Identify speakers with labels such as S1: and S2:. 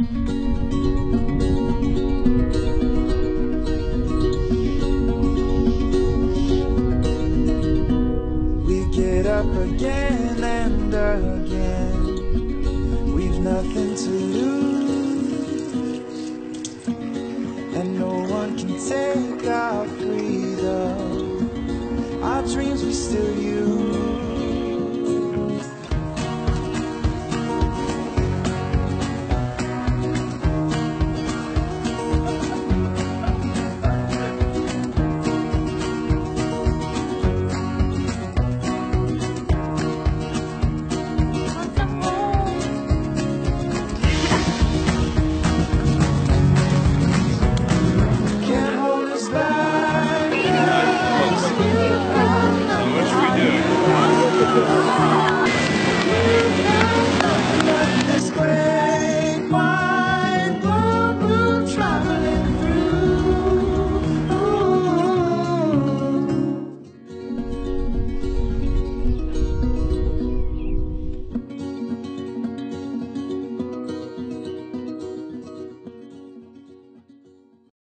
S1: We get up again and again. We've nothing to lose, and no one can take our freedom. Our dreams we still use.